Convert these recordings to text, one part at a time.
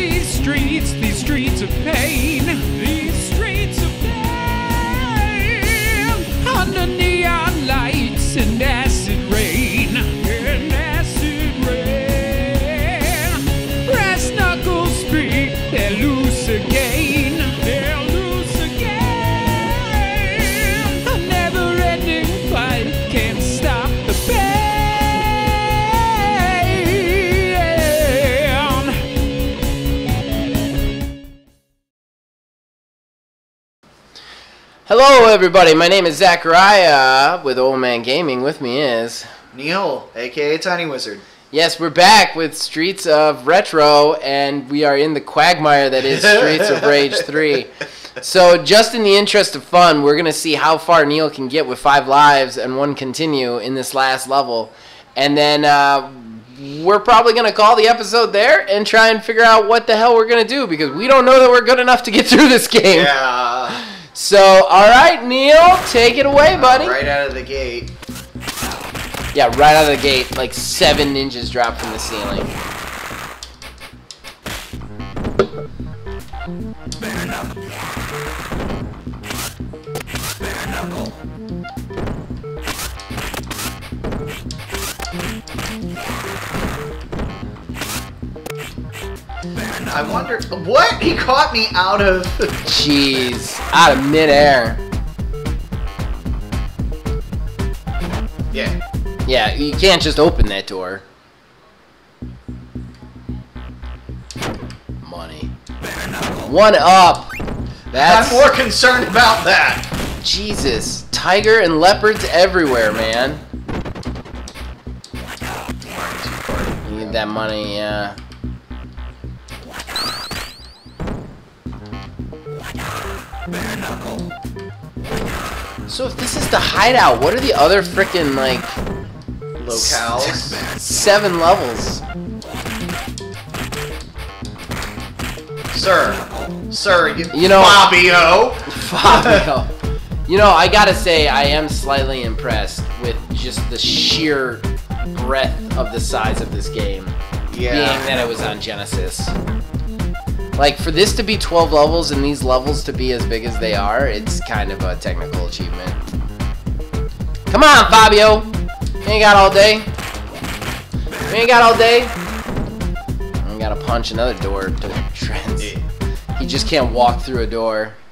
These streets, these streets of pain, Hello, everybody. My name is Zachariah with Old Man Gaming. With me is. Neil, aka Tiny Wizard. Yes, we're back with Streets of Retro, and we are in the quagmire that is Streets of Rage 3. So, just in the interest of fun, we're going to see how far Neil can get with five lives and one continue in this last level. And then uh, we're probably going to call the episode there and try and figure out what the hell we're going to do because we don't know that we're good enough to get through this game. Yeah. So, all right, Neil, take it away, uh, buddy. Right out of the gate. Yeah, right out of the gate, like seven ninjas drop from the ceiling. I wonder what he caught me out of. Jeez, out of midair. yeah. Yeah, you can't just open that door. Money. One up. That's I'm more concerned about that. Jesus. Tiger and leopards everywhere, man. You need that money, yeah. So if this is the hideout, what are the other frickin' like Locales. seven levels? Sir. Sir, you, You know- Fabio. Fabio. You know, I gotta say, I am slightly impressed with just the sheer breadth of the size of this game. Yeah. Being that it was on Genesis. Like, for this to be 12 levels and these levels to be as big as they are, it's kind of a technical achievement. Come on, Fabio! You ain't got all day. You ain't got all day. I gotta punch another door to shreds. He just can't walk through a door.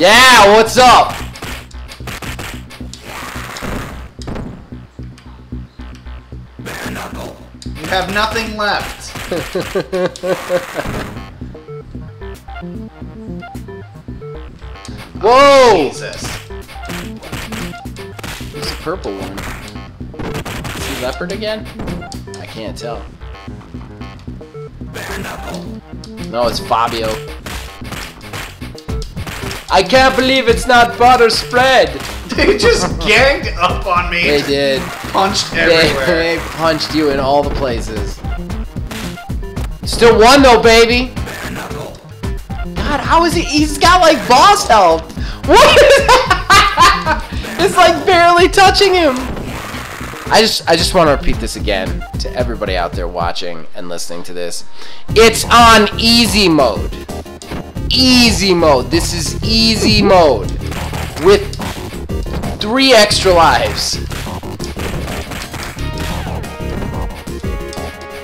yeah, what's up? Have nothing left. Whoa! Jesus. Who's the purple one? Is he leopard again? I can't tell. No, it's Fabio. I can't believe it's not butter spread. They just ganged up on me. They did. Punched They, everywhere. they punched you in all the places. Still one though, baby. God, how is he? He's got like boss health. What? Is that? it's like barely touching him. I just, I just want to repeat this again to everybody out there watching and listening to this. It's on easy mode. Easy mode. This is easy mode with three extra lives.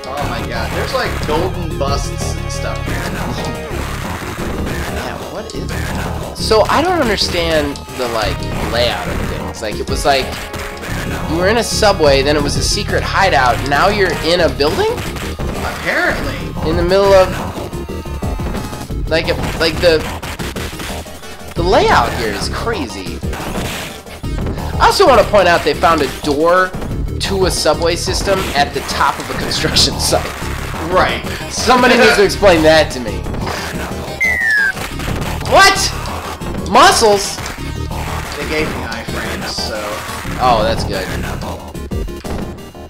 Oh my god, there's like golden busts and stuff here. Yeah, what is that? So I don't understand the like layout of things. Like it was like you were in a subway, then it was a secret hideout. Now you're in a building Apparently. in the middle of like a, like the the layout here is crazy. I also want to point out they found a door to a subway system at the top of a construction site. Right. Somebody needs to explain that to me. What? Muscles? They gave me iframes, so. Oh, that's good.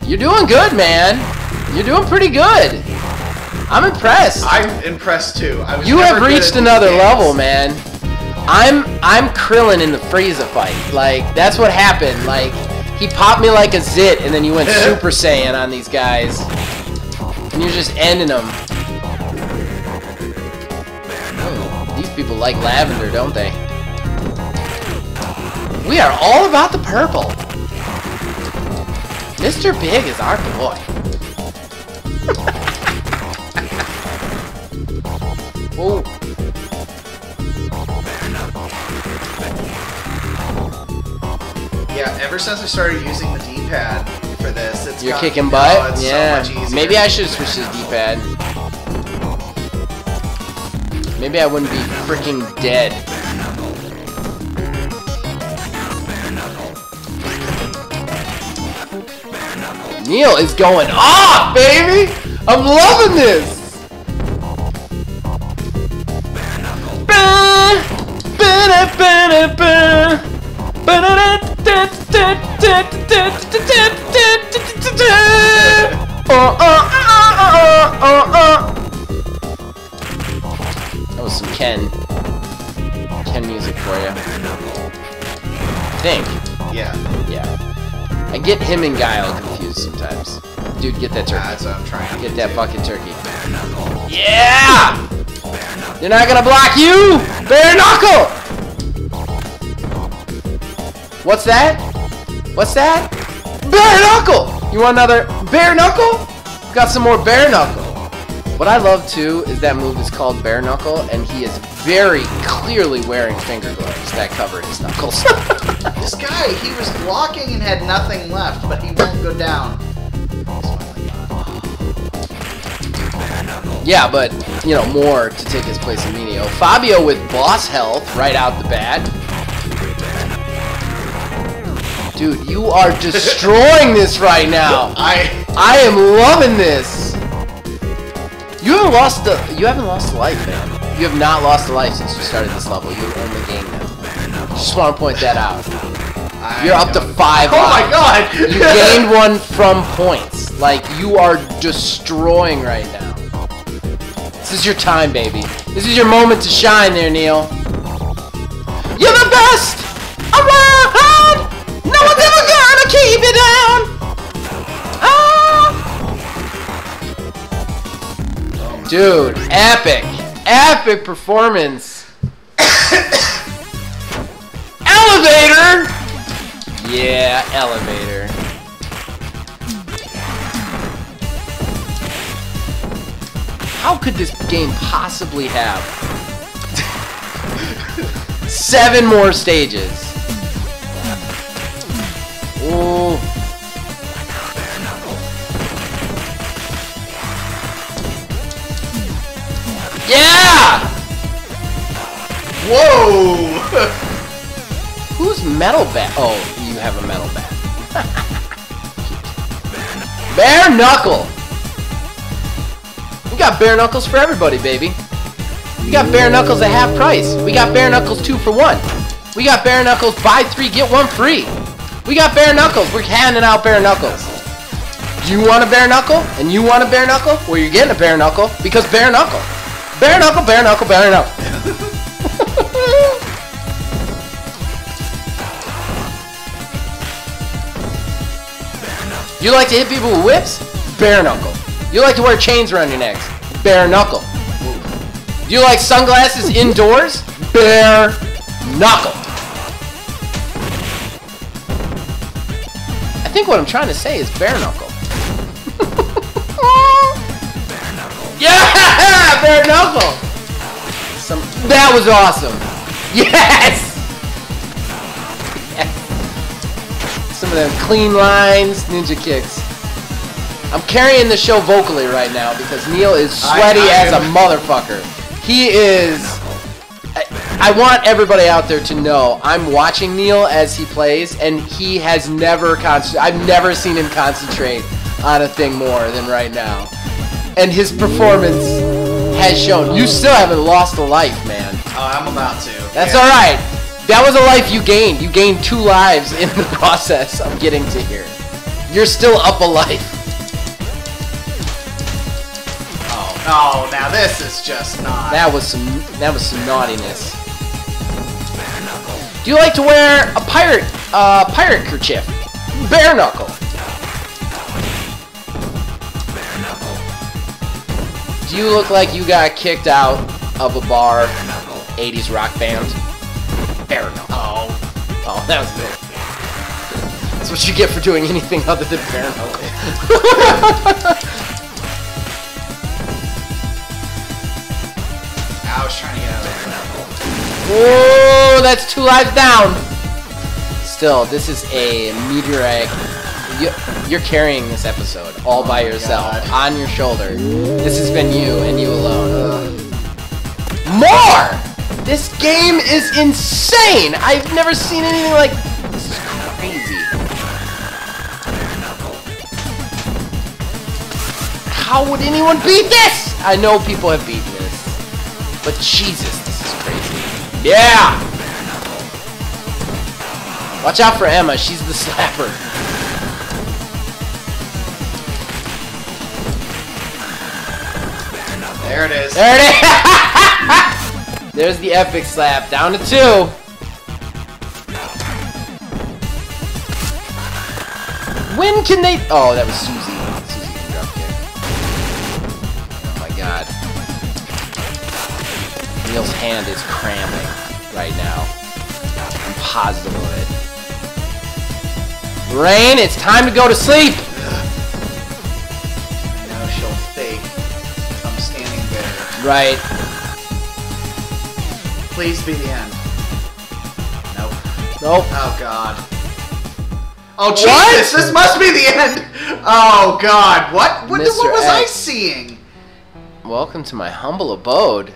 You're doing good, man. You're doing pretty good. I'm impressed. I'm impressed too. I was you have reached another level, man. I'm I'm Krillin in the Frieza fight. Like that's what happened. Like he popped me like a zit, and then you went Super Saiyan on these guys, and you're just ending them. Oh, these people like lavender, don't they? We are all about the purple. Mr. Big is our boy. oh. Ever since I started using the D-pad for this, it's You're gotten- kicking butt? yeah. so. Maybe I should switch to the D-pad. Maybe I wouldn't be freaking dead. Neil is going off, baby! I'm loving this! That was some Ken. Ken music for you. I think. Yeah, Yeah. I get him and Guile confused sometimes. Dude, get that turkey. that's what I'm trying to Get that fucking turkey. Yeah! They're not gonna block you! Bare knuckle! What's that? What's that? Bare knuckle! You want another bare knuckle? Got some more bare knuckle. What I love too is that move is called bare knuckle, and he is very clearly wearing finger gloves that cover his knuckles. This guy, he was blocking and had nothing left, but he won't go down. Yeah, but, you know, more to take his place in Minio. Fabio with boss health right out the bat. Dude, you are destroying this right now. I I am loving this. You haven't lost the you haven't lost a life, man. You have not lost a life since you started this level. You only gained them. Just want to point that out. You're up to five. Oh my god! You gained one from points. Like you are destroying right now. This is your time, baby. This is your moment to shine there, Neil. You're the best. No one's ever gonna keep you down. Ah. Dude, epic, epic performance. Elevator. Yeah, elevator. How could this game possibly have seven more stages? Yeah! Whoa! Who's metal bat? Oh, you have a metal bat. bare knuckle. We got bare knuckles for everybody, baby. We got bare knuckles at half price. We got bare knuckles two for one. We got bare knuckles buy three get one free. We got bare knuckles. We're handing out bare knuckles. Do you want a bare knuckle and you want a bare knuckle? Well, you're getting a bare knuckle because bare knuckle. Bare knuckle, bare knuckle, bare knuckle. You like to hit people with whips? Bare knuckle. You like to wear chains around your necks? Bare knuckle. You like sunglasses indoors? Bare knuckle. Think what I'm trying to say is bare knuckle. yeah, bare knuckle. Some that was awesome. Yes. Some of them clean lines, ninja kicks. I'm carrying the show vocally right now because Neil is sweaty I as a motherfucker. He is. I, want everybody out there to know I'm watching Neil as he plays, and he has never concentrated. I've never seen him concentrate on a thing more than right now. And his performance has shown. You still haven't lost a life, man. Oh, I'm about to. That's Yeah. all right. That was a life you gained. You gained two lives in the process of getting to here. You're still up a life. Oh, no, now this is just not. That was some. That was some naughtiness. Do you like to wear a pirate, uh, pirate kerchief? Bare knuckle. Do you look like you got kicked out of a bar, 80s rock band? Bare knuckle. Oh. Oh, that was good. That's what you get for doing anything other than bare knuckle. I was trying to get out of there. Whoa, that's two lives down. Still, this is a meteoric. You, you're carrying this episode all by oh yourself, Oh God. on your shoulder. This has been you and you alone. More! This game is insane! I've never seen anything like this. is crazy. How would anyone beat this? I know people have beaten this, but Jesus, this is crazy. Yeah! Watch out for Emma, she's the slapper. There it is. There it is! There's the epic slap, down to two. When can they... Oh, that was Susie. Susie drop kick. Oh my god. Neil's hand is cramping right now. I'm positive of it. Rain, it's time to go to sleep! Now she'll fake. I'm standing there. Right. Please be the end. Nope. Nope. Oh god. Oh What? Jesus! This must be the end. Oh god. What? What, Mr. what was I X. seeing? Welcome to my humble abode.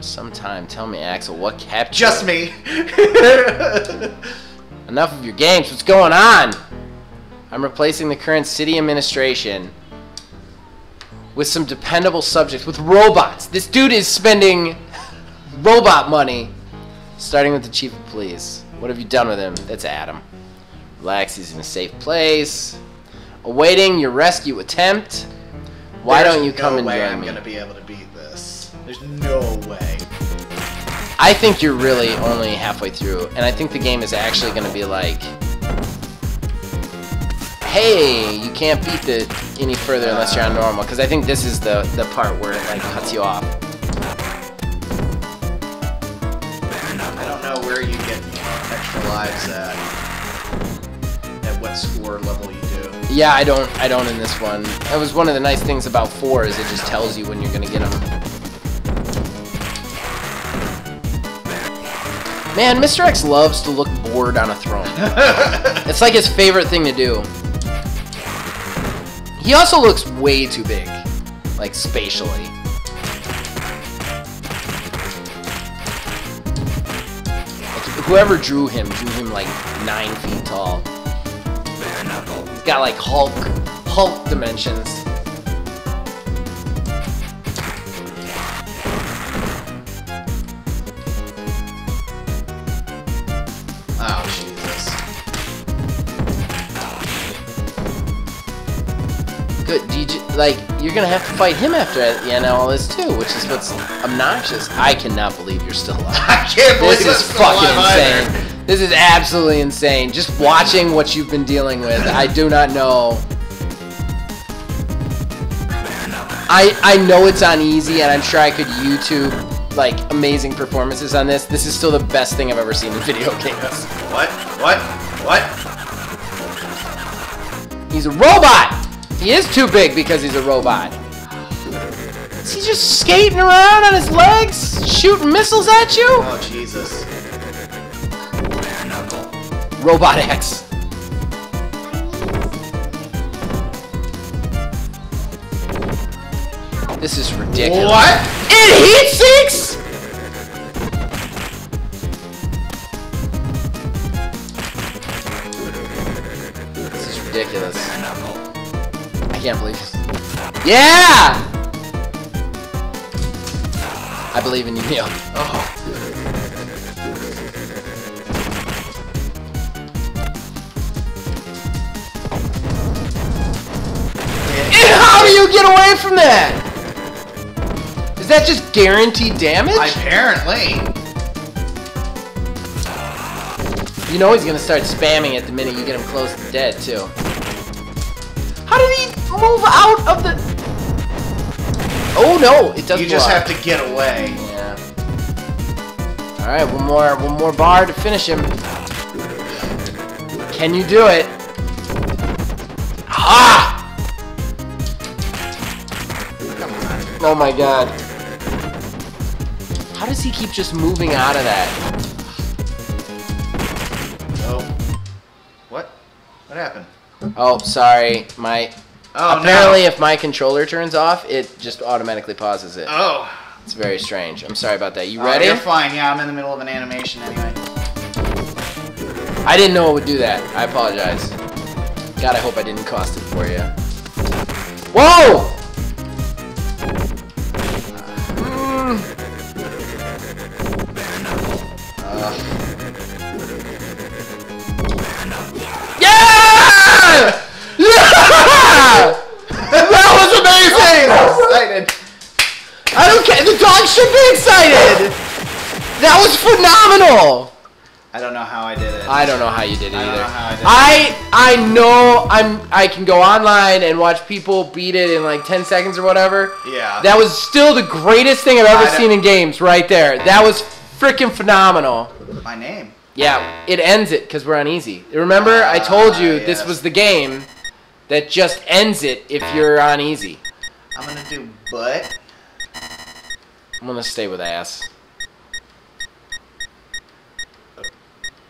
Sometime tell me, Axel, what kept you? Just me. Enough of your games. What's going on? I'm replacing the current city administration with some dependable subjects, with robots. This dude is spending robot money. Starting with the chief of police. What have you done with him? That's Adam. Relax, he's in a safe place. Awaiting your rescue attempt. Why There's don't you come no and way join I'm me? gonna be able to beat this. There's no way. I think you're really only halfway through, and I think the game is actually going to be like, hey, you can't beat the any further unless you're on normal, because I think this is the the part where it like cuts you off. I don't know where you get extra lives at. At what score level you do. Yeah, I don't I don't in this one. That was one of the nice things about four is it just tells you when you're gonna get them. Man, Mr. X loves to look bored on a throne. It's like his favorite thing to do. He also looks way too big, like spatially. Like, whoever drew him drew him like nine feet tall. He's got like Hulk, Hulk dimensions. Good, DJ. Like you're gonna have to fight him after the end of all this too, which is what's obnoxious. I cannot believe you're still alive. I can't believe This is fucking insane. either. This is absolutely insane. Just watching what you've been dealing with, I do not know. I I know it's on easy, and I'm sure I could YouTube like amazing performances on this. This is still the best thing I've ever seen in video games. What? What? What? He's a robot. He is too big because he's a robot. Is he just skating around on his legs, shooting missiles at you? Oh Jesus. Robot X. This is ridiculous. What? It heat sinks? This is ridiculous. I can't believe this. Yeah! I believe in you, Neil. Oh. And how do you get away from that? Is that just guaranteed damage? Apparently. You know he's gonna start spamming it the minute you get him close to dead, too. How did he move out of the... Oh, no, it doesn't You just block. have to get away. Yeah. All right, one more, one more bar to finish him. Can you do it? Ah! Oh my god. How does he keep just moving out of that? Oh. What? What happened? Oh, sorry. My Oh apparently, no. if my controller turns off, it just automatically pauses it. Oh. It's very strange. I'm sorry about that. You Oh, ready? You're fine. Yeah, I'm in the middle of an animation anyway. I didn't know it would do that. I apologize. God, I hope I didn't cost it for you. Whoa! I know I did it. I I know I'm I can go online and watch people beat it in like 10 seconds or whatever. Yeah. That was still the greatest thing I've ever seen in games right there. That was freaking phenomenal. My name. Yeah, it ends it because we're on easy. Remember, I told you Ah, this was the game that just ends it if you're on easy. I'm gonna do butt. I'm gonna stay with ass.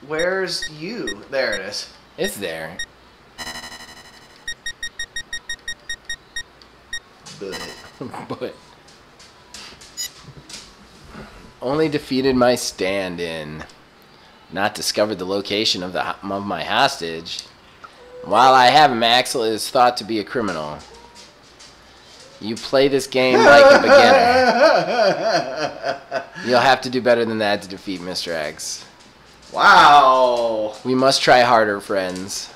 Where's you? There it is. It's there. Butt. but only defeated my stand-in. Not discovered the location of the of my hostage. While I have him, Axel is thought to be a criminal. You play this game like a beginner. You'll have to do better than that to defeat Mr. X. Wow. We must try harder, friends.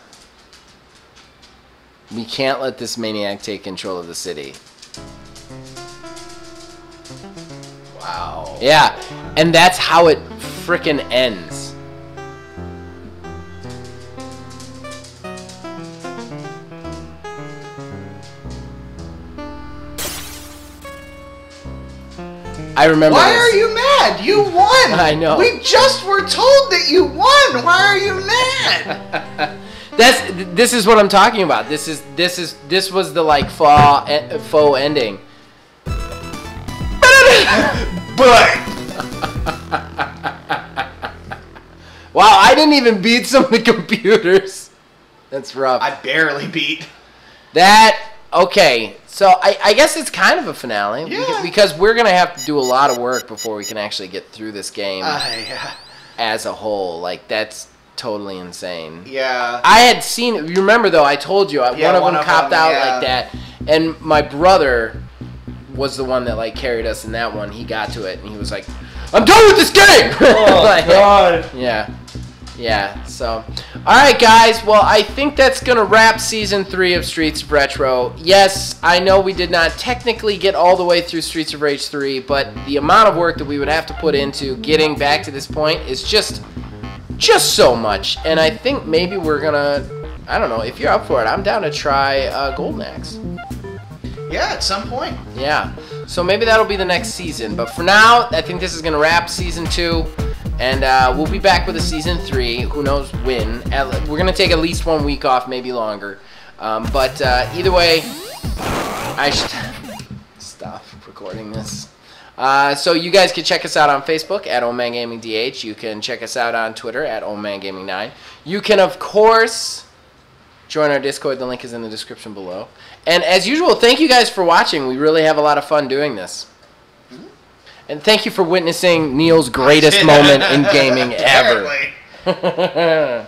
We can't let this maniac take control of the city. Wow. Yeah, and that's how it frickin' ends. I remember Why this. are you mad? You won. I know. We just were told that you won. Why are you mad? That's this is what I'm talking about. This is this is this was the like faux e- eh, faux ending. but Wow, I didn't even beat some of the computers. That's rough. I barely beat. That okay. So I, I guess it's kind of a finale Yeah. because we're gonna have to do a lot of work before we can actually get through this game uh, as a whole. Like that's totally insane. yeah. I had seen. You remember though? I told you I Yeah, one of one them of copped them, out yeah. like that, and my brother was the one that like carried us in that one. He got to it and he was like, "I'm done with this game." Oh Like, God. yeah. Yeah, so. Alright, guys. Well, I think that's going to wrap season three of Streets of Retro. Yes, I know we did not technically get all the way through Streets of Rage 3, but the amount of work that we would have to put into getting back to this point is just. just so much. And I think maybe we're going to. I don't know. If you're up for it, I'm down to try uh, Golden Axe. Yeah, at some point. Yeah. So maybe that'll be the next season. But for now, I think this is going to wrap season two. And uh, we'll be back with a season three. Who knows when? We're going to take at least one week off, maybe longer. Um, but uh, either way, I should stop recording this. Uh, so you guys can check us out on Facebook at Old Man Gaming DH. You can check us out on Twitter at Old Man Gaming 9. You can, of course, join our Discord. The link is in the description below. And as usual, thank you guys for watching. We really have a lot of fun doing this. And thank you for witnessing Neil's greatest moment in gaming ever.